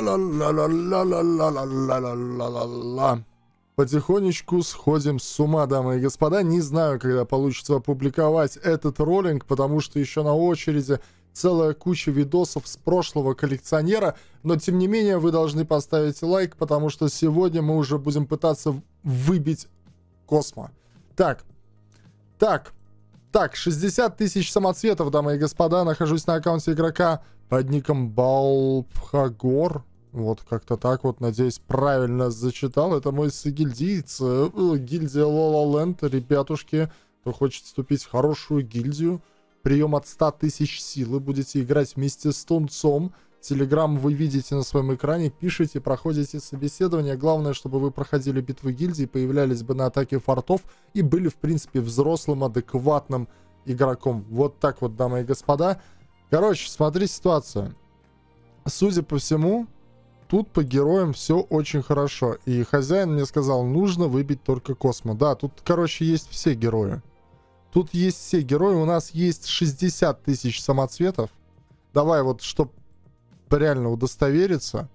Ла-ла-ла-ла-ла-ла-ла-ла-ла-ла-ла-ла. Потихонечку сходим с ума, дамы и господа. Не знаю, когда получится опубликовать этот роллинг, потому что еще на очереди целая куча видосов с прошлого коллекционера. Но, тем не менее, вы должны поставить лайк, потому что сегодня мы уже будем пытаться выбить Космо. Так, так, так, 60 тысяч самоцветов, дамы и господа. Нахожусь на аккаунте игрока под ником Балпхагор. Вот как-то так вот, надеюсь, правильно зачитал. Это мой сагильдиец, э, гильдия Лола Ленд. Ребятушки, кто хочет вступить в хорошую гильдию, прием от 100 тысяч силы. Будете играть вместе с Тунцом. Телеграм вы видите на своем экране, пишите, проходите собеседование. Главное, чтобы вы проходили битвы гильдии, появлялись бы на атаке фортов и были, в принципе, взрослым, адекватным игроком. Вот так вот, дамы и господа. Короче, смотри ситуацию. Судя по всему, тут по героям все очень хорошо. И хозяин мне сказал, нужно выбить только Космо. Да, тут, короче, есть все герои. Тут есть все герои. У нас есть 60 тысяч самоцветов. Давай вот, чтобы реально удостовериться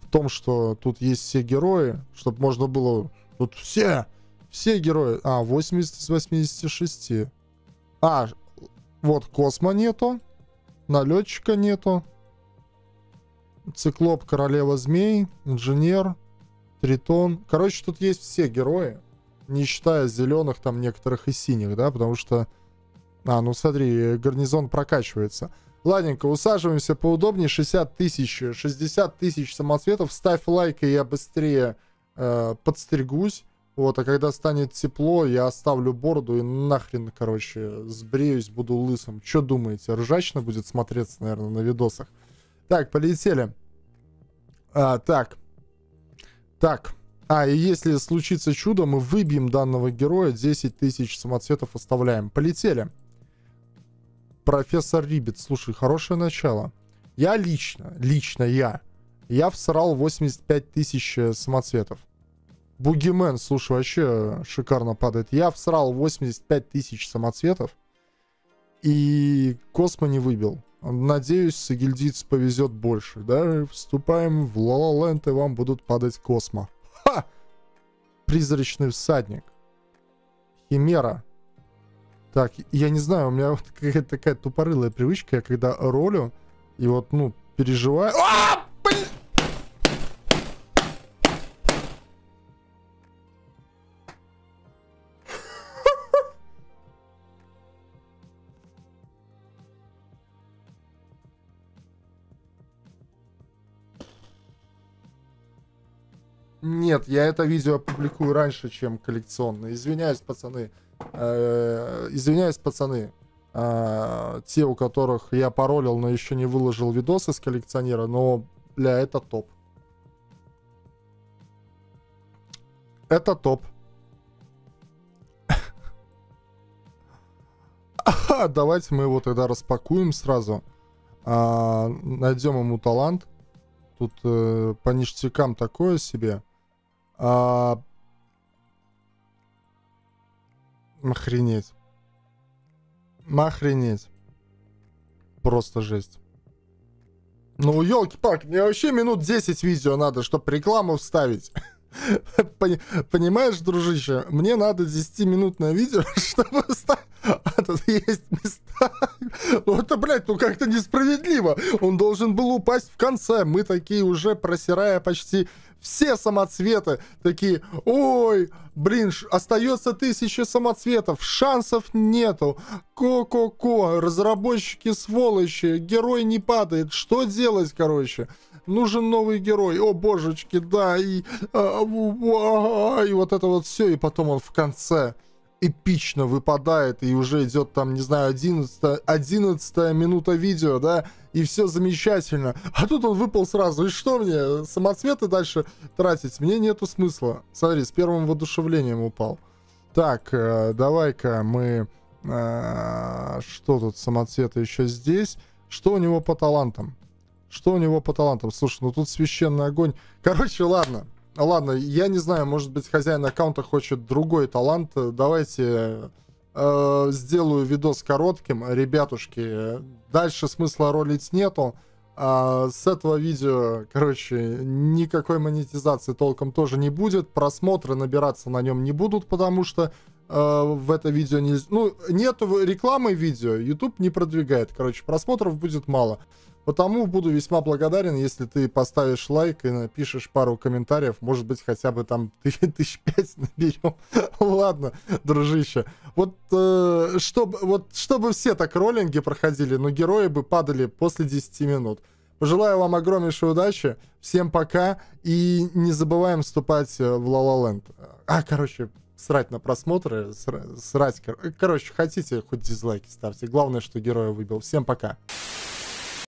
в том, что тут есть все герои, чтобы можно было... Тут все, все герои. А, 80 из 86. А, вот Космо нету. Налетчика нету. Циклоп, Королева Змей, Инженер, Тритон. Короче, тут есть все герои. Не считая зеленых, там некоторых и синих, да, потому что... А, ну смотри, гарнизон прокачивается. Ладненько, усаживаемся поудобнее. 60 тысяч, 60 тысяч самоцветов. Ставь лайк, и я быстрее э, подстригусь. Вот, а когда станет тепло, я оставлю бороду и нахрен, короче, сбреюсь, буду лысым. Что думаете, ржачно будет смотреться, наверное, на видосах? Так, полетели. А, так. Так. А, и если случится чудо, мы выбьем данного героя, 10 тысяч самоцветов оставляем. Полетели. Профессор Рибет, слушай, хорошее начало. Я лично, лично я, я всрал 85 тысяч э, самоцветов. Бугимен, слушай, вообще шикарно падает. Я всрал 85 тысяч самоцветов. И Космо не выбил. Надеюсь, Сагильдиц повезет больше, да? Вступаем в Лололенд, и вам будут падать Космо. Ха! Призрачный всадник. Химера. Так, я не знаю, у меня вот какая-то такая тупорылая привычка, я когда ролю, и вот, ну, переживаю... А, Нет, я это видео опубликую раньше, чем коллекционное. Извиняюсь, пацаны. Э, извиняюсь, пацаны. Э, те, у которых я паролил, но еще не выложил видосы с коллекционера, но, бля, это топ. Это топ. Давайте мы его тогда распакуем сразу. А, найдем ему талант. Тут э, по ништякам такое себе. А... Охренеть. Просто жесть. Ну, елки-палки, мне вообще минут 10 видео надо, чтобы рекламу вставить. Понимаешь, дружище, мне надо 10-минутное видео, чтобы вставить... А тут есть места. Ну это, блядь, ну как-то несправедливо. Он должен был упасть в конце. Мы такие уже, просирая почти все самоцветы, такие, ой, блин, остается тысяча самоцветов, шансов нету. Ко-ко-ко, разработчики сволочи, герой не падает. Что делать, короче? нужен новый герой, о божечки, да, и, а, а, и вот это вот все, и потом он в конце эпично выпадает, и уже идет там, не знаю, 11, 11 минута видео, да, и все замечательно. А тут он выпал сразу. И что мне, самоцветы дальше тратить? Мне нету смысла. Смотри, с первым воодушевлением упал. Так, э, давай-ка мы... Э, что тут, самоцветы еще здесь? Что у него по талантам? Что у него по талантам? Слушай, ну тут священный огонь. Короче, ладно. Ладно, я не знаю, может быть, хозяин аккаунта хочет другой талант. Давайте э, сделаю видос коротким, ребятушки. Дальше смысла ролить нету. А, с этого видео, короче, никакой монетизации толком тоже не будет. Просмотры набираться на нем не будут, потому что э, в это видео не... Ну, нету рекламы видео, YouTube не продвигает. Короче, просмотров будет мало. Потому буду весьма благодарен, если ты поставишь лайк и напишешь пару комментариев. Может быть, хотя бы там тысяч пять наберем. Ладно, дружище. Вот, э, чтобы, вот чтобы все так роллинги проходили, но герои бы падали после 10 минут. Пожелаю вам огромнейшей удачи. Всем пока. И не забываем вступать в La La Land. А, короче, срать на просмотры, срать. Короче, хотите, хоть дизлайки ставьте. Главное, что героя выбил. Всем пока.